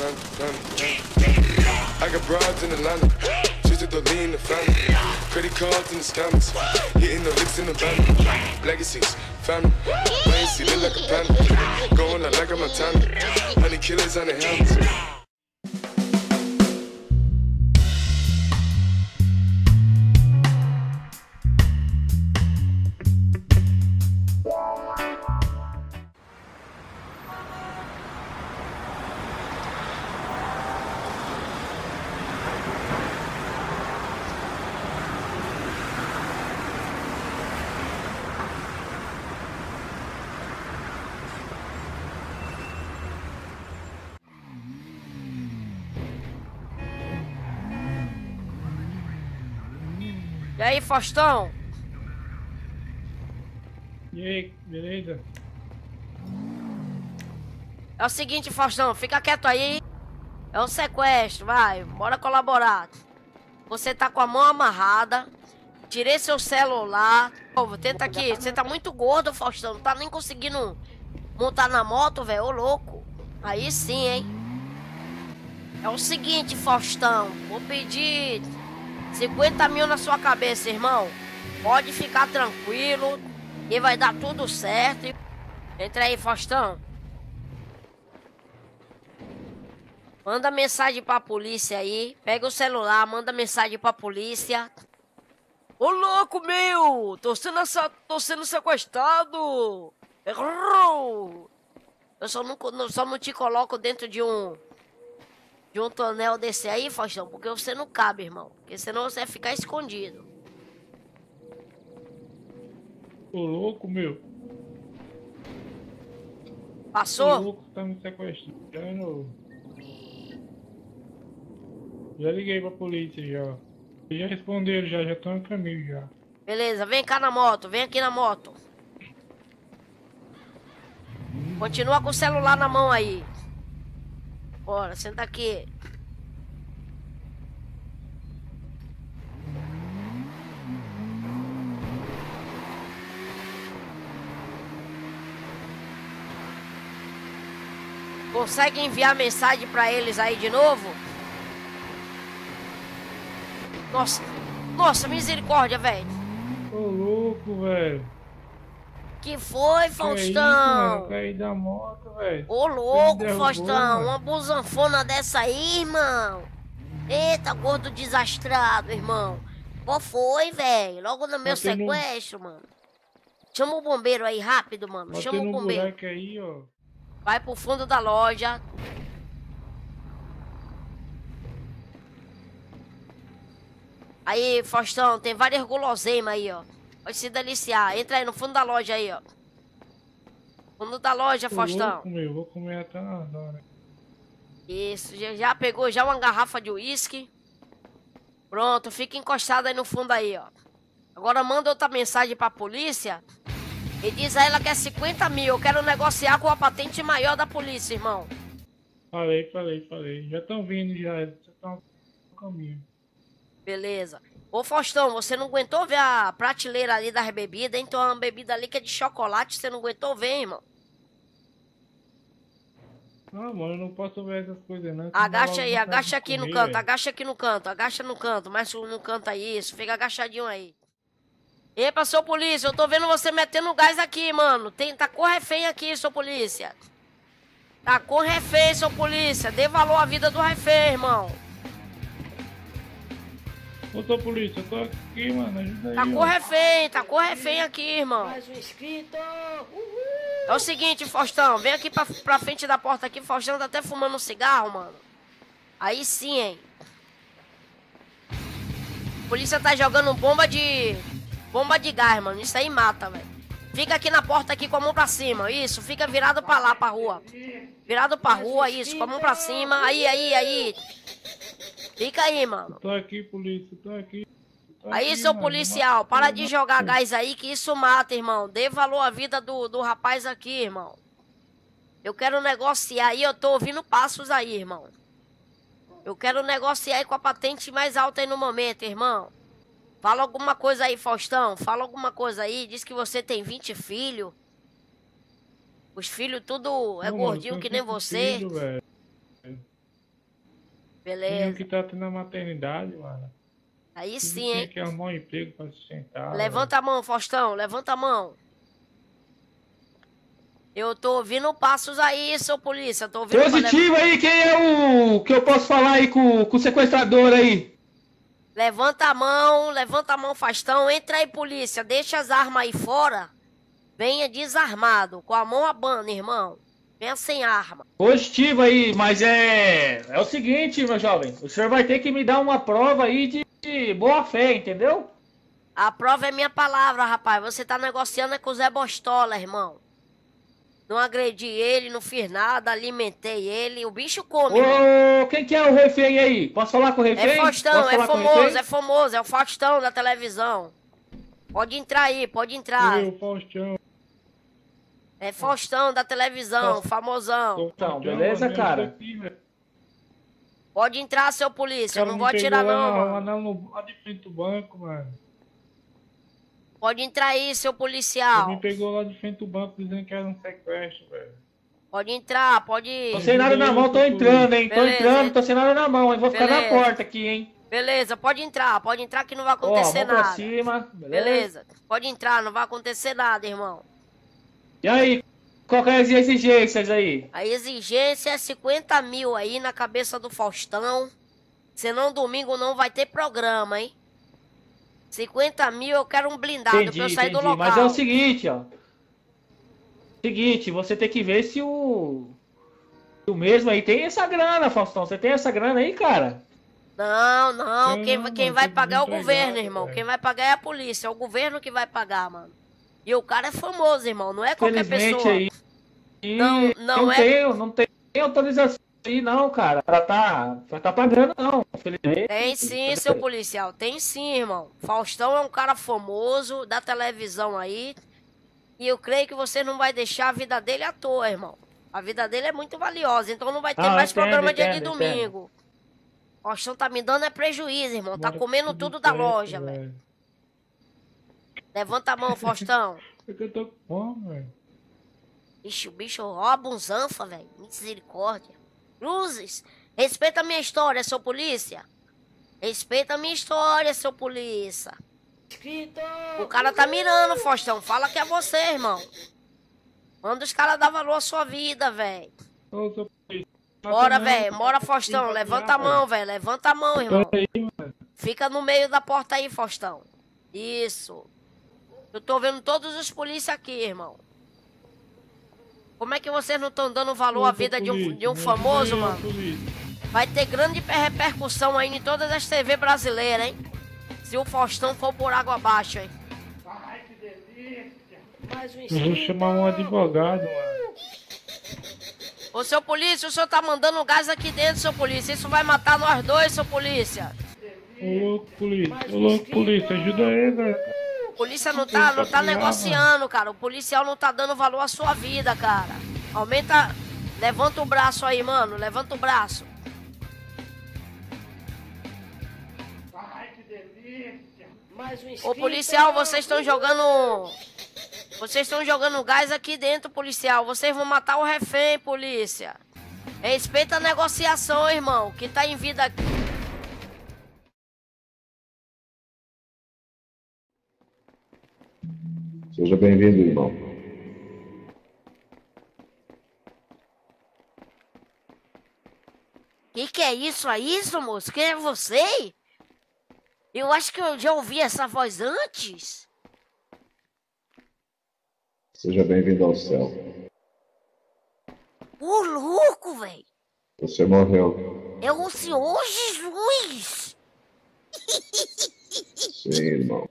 I got broads in Atlanta, just to lean the family. Credit cards in the scammers, hitting the licks in the van. Legacies, family. Wayne see look like a panda, going out like a Montana. Honey killers on the helmets. E aí, Faustão? E aí, beleza? É o seguinte, Faustão, fica quieto aí. É um sequestro, vai, bora colaborar. Você tá com a mão amarrada. Tirei seu celular. Pô, tenta aqui. Você tá muito gordo, Faustão. Não tá nem conseguindo montar na moto, velho. Ô, louco. Aí sim, hein? É o seguinte, Faustão. Vou pedir 50 mil na sua cabeça, irmão. Pode ficar tranquilo. E vai dar tudo certo. Entra aí, Faustão. Manda mensagem pra polícia aí. Pega o celular, manda mensagem pra polícia. Ô louco meu! Tô sendo, essa, tô sendo sequestrado! Eu só não, só não te coloco dentro de um. De um tonel desse aí, Faustão, porque você não cabe, irmão. Porque senão você vai ficar escondido. Ô louco, meu. Passou? louco, tá me sequestrando. Já liguei pra polícia já. Já responderam já, já estão no caminho já. Beleza, vem cá na moto, vem aqui na moto. Continua com o celular na mão aí. Bora, senta aqui. Consegue enviar mensagem pra eles aí de novo? Nossa, nossa, misericórdia, velho. Ô louco, velho. Que foi, Que é isso, mano? Faustão? Da moto, velho. Ô louco, Faustão, mano. uma busanfona dessa aí, irmão. Eita, gordo desastrado, irmão. Qual foi, velho? Logo no meu um- sequestro, mano. Chama o bombeiro aí, rápido, mano. Chama Bateu o bombeiro. aí, ó. Vai pro fundo da loja. Aí, Faustão, tem várias guloseimas aí, ó. Pode se deliciar. Entra aí no fundo da loja aí, ó. Fundo da loja, Ô Faustão. louco, meu. Vou comer até na hora. Isso, já, já pegou já uma garrafa de uísque. Pronto, fica encostado aí no fundo aí, ó. Agora manda outra mensagem pra polícia e diz a ela que é 50 mil. Eu quero negociar com a patente maior da polícia, irmão. Falei, falei, falei. Já estão vindo já. Já estão no caminho. Beleza. Ô Faustão, você não aguentou ver a prateleira ali das bebidas, hein? Tem uma bebida ali que é de chocolate, você não aguentou ver, irmão? Ah, mano, eu não posso ver essas coisas, não. Agacha aí, agacha aqui de no comer, canto, velho. agacha aqui no canto, agacha no canto, mais no canto aí, isso, fica agachadinho aí. Epa, seu polícia, eu tô vendo você metendo gás aqui, mano. Tem, tá com refém aqui, seu polícia. Tá com refém, seu polícia. Dê valor à vida do refém, irmão. Ô, tô polícia, eu tô aqui, mano. Ajuda aí. Tá com refém, tá com refém aqui, irmão. Mais um inscrito! Uhul! É o seguinte, Faustão, vem aqui pra, pra frente da porta aqui. Faustão tá até fumando um cigarro, mano. Aí sim, hein. A polícia tá jogando bomba de. Bomba de gás, mano. Isso aí mata, velho. Fica aqui na porta aqui com a mão pra cima. Isso, fica virado pra lá, pra rua. Virado pra rua, isso, com a mão pra cima. Aí, aí, aí. Fica aí, mano. Tô aqui, polícia, tô aqui. Aí, aqui, seu mano. policial, para de jogar gás aí, que isso mata, irmão. Dê valor à vida do, do rapaz aqui, irmão. Eu quero negociar aí, eu tô ouvindo passos aí, irmão. Eu quero negociar aí com a patente mais alta aí no momento, irmão. Fala alguma coisa aí, Faustão. Fala alguma coisa aí. Diz que você tem 20 filhos. Os filhos tudo é Não, gordinho que nem você. velho. Tem Beleza. que tá tendo na maternidade, mano. Aí sim, Tem hein? que arrumar um emprego pra sustentar. Levanta a mão, Faustão. Levanta a mão. Eu tô ouvindo passos aí, seu polícia. Tô ouvindo. Positivo aí, quem é o que eu posso falar aí com, com o sequestrador aí? Levanta a mão, levanta a mão, Faustão. Entra aí, polícia. Deixa as armas aí fora. Venha desarmado, com a mão abana, irmão. Venha sem arma. Positivo aí, mas é. É o seguinte, meu jovem. O senhor vai ter que me dar uma prova aí de, de boa fé, entendeu? A prova é minha palavra, rapaz. Você tá negociando é com o Zé Bostola, irmão. Não agredi ele, não fiz nada, alimentei ele. O bicho come, irmão. Ô, quem que é o refém aí? Posso falar com o refém? É Faustão, é famoso, é famoso. É o Faustão da televisão. Pode entrar aí, pode entrar. Ô, Faustão. É Faustão da televisão, famosão. Então, Faustão, beleza, cara? velho. Pode entrar, seu polícia. cara Não vou atirar, não, lá, mano. lá, no- lá de frente do banco, mano. Pode entrar aí, seu Ele policial. me pegou lá de frente do banco dizendo que era um sequestro, velho. Pode entrar, pode ir. Tô sem nada na mão, tô entrando, hein? Tô Beleza. entrando, tô sem nada na mão, hein? Vou ficar na Beleza. porta aqui, hein? Beleza, pode entrar, pode entrar que não vai Ó, acontecer pra nada. cima, beleza? Beleza, pode entrar, não vai acontecer nada, irmão. E aí, qual que é as exigências aí? A exigência é 50 mil aí na cabeça do Faustão. Senão domingo não vai ter programa, hein? 50 mil eu quero um blindado Entendi, pra eu sair entendi. do local. Mas é o seguinte, ó. Seguinte, você tem que ver se o. se o mesmo aí tem essa grana, Faustão. Você tem essa grana aí, cara? Não, não, quem, quem vai pagar é o governo, irmão. velho. Quem vai pagar é a polícia, é o governo que vai pagar, mano. E o cara é famoso, irmão, não é qualquer pessoa. aí. E Não, não é- tenho, não tem autorização aí, não, cara. Pra tá, pra tá pagando, não. Felizmente. Tem sim, seu policial. Tem sim, irmão. Faustão é um cara famoso da televisão aí. E eu creio que você não vai deixar a vida dele à toa, irmão. A vida dele é muito valiosa, então não vai ter Ah, mais entendo, programa dia de entendo, domingo. Faustão tá me dando é prejuízo, irmão. Tá comendo tudo da loja, velho. Levanta a mão, Faustão. É que eu tô com fome, velho. Ixi, o bicho rouba um zanfa, velho. Misericórdia. Cruzes, respeita a minha história, seu polícia. Respeita a minha história, seu polícia. O cara tá mirando, Faustão. Fala que é você, irmão. Manda os caras dar valor à sua vida, velho. Ô, seu polícia, Bora, velho. Bora, tá Faustão. Levanta a tá, mão, velho. Levanta a mão, irmão. Pera aí, mano. Fica no meio da porta aí, Faustão. Isso. Eu tô vendo todos os polícia aqui, irmão. Como é que vocês não estão dando valor à vida de um, de um famoso, mano? Vai ter grande repercussão aí em todas as TV brasileiras, hein? Se o Faustão for por água abaixo, hein? Mais um Eu vou chamar um advogado, mano. Ô, seu polícia, o senhor tá mandando gás aqui dentro, seu polícia. Isso vai matar nós dois, seu polícia. Ô, louco, polícia. Ô, louco, polícia. Ajuda aí, velho. Polícia não tá, não tá negociando, cara. O policial não tá dando valor à sua vida, cara. Aumenta. Levanta o braço aí, mano. Levanta o braço. Mais um! Ô, policial, vocês estão jogando. Vocês estão jogando gás aqui dentro, policial. Vocês vão matar o refém, polícia. Respeita a negociação, irmão. Que tá em vida aqui. Seja bem-vindo, irmão. Que que é isso aí, isso, moço? Quem é você? Eu acho que eu já ouvi essa voz antes. Seja bem-vindo ao céu. Ô, louco, velho. Você morreu. É o Senhor Jesus. Sim, irmão.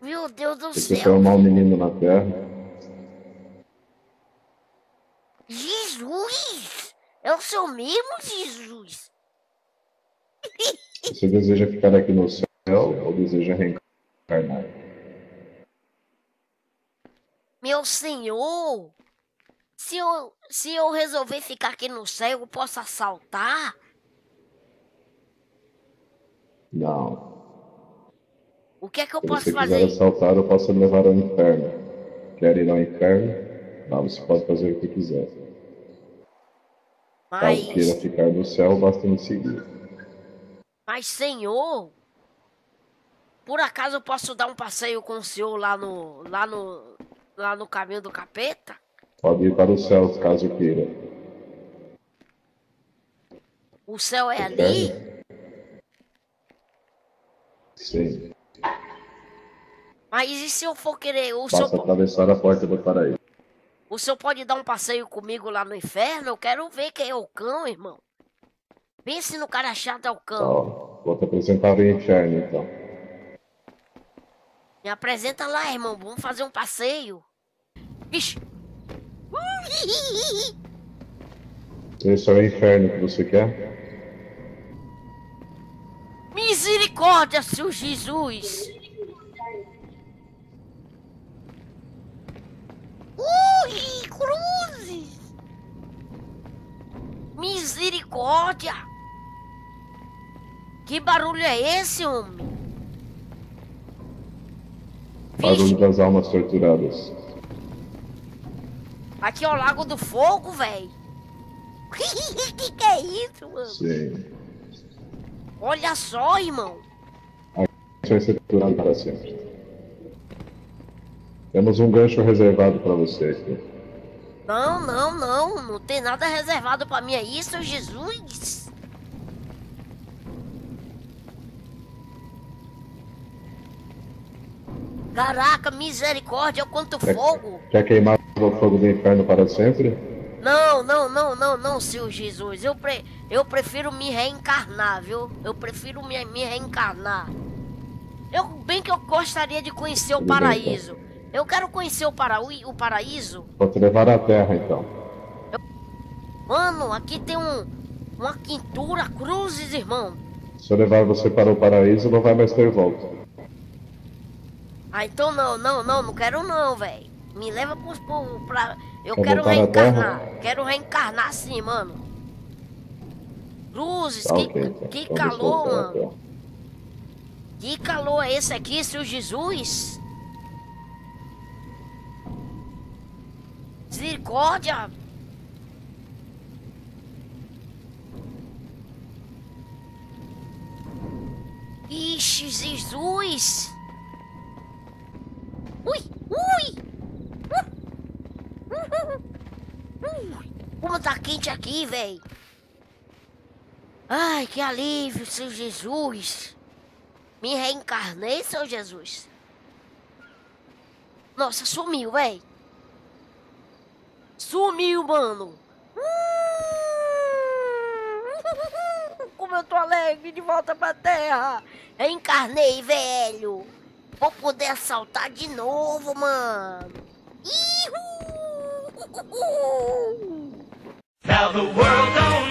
Meu Deus do Você céu. formar um menino na terra. Jesus! É o seu mesmo Jesus? Você deseja ficar aqui no céu ou deseja reencarnar? Meu Senhor! Se eu, se eu resolver ficar aqui no céu, eu posso assaltar? Não. O que é que eu Se posso você quiser fazer? assaltar, eu posso levar ao inferno. Quer ir ao inferno? Lá você pode fazer o que quiser. Caso queira Mas, ficar no céu, basta me seguir. mas senhor, por acaso eu posso dar um passeio com o senhor lá no, lá no, lá no caminho do capeta? Pode ir para o céu, caso queira. O céu é ali? Sim. Mas e se eu for querer, o senhor, Basta po- atravessar a porta do paraíso. o senhor pode dar um passeio comigo lá no inferno? Eu quero ver quem é o cão, irmão. Pense no cara chato é o cão. Ó, vou te apresentar o inferno, então. Me apresenta lá, irmão. Vamos fazer um passeio. Ixi. Esse é o inferno que você quer? Misericórdia, seu Jesus. Ui, cruzes. Misericórdia. Que barulho é esse, homem? Barulho das almas torturadas. aqui é o Lago do Fogo, velho. que que é isso, mano? Sim. Olha só, irmão. Você vai ser torturado para sempre. Temos um gancho reservado para você aqui. Não, não, não. Não tem nada reservado pra mim aí, seu Jesus. Caraca, misericórdia, quanto Quer, fogo. quer queimar o fogo do inferno para sempre? Não, não, não, não, não, seu Jesus. Eu, pre... eu prefiro me reencarnar, viu? Eu prefiro me, me reencarnar. Eu, bem que eu gostaria de conhecer o bem, paraíso. Eu quero conhecer o, o paraíso. Vou te levar à terra, então. Mano, aqui tem um, uma quintura, cruzes, irmão. Se eu levar você para o paraíso, não vai mais ter volta. Ah, então não, não, não, não quero não, velho. Me leva pros, pro, pra... Eu Quer quero reencarnar. Quero reencarnar sim, mano. Cruzes, Tá que, ok, então. que Vamos calor, mano. então. Que calor é esse aqui, seu Jesus? Misericórdia! Ixi, Jesus! Ui, ui! Como tá quente aqui, velho! Ai, que alívio, seu Jesus! Me reencarnei, seu Jesus. Nossa, sumiu, véi. Sumiu, mano. Como eu tô alegre de volta pra terra. Reencarnei, velho. Vou poder assaltar de novo, mano. Ihu! Now the world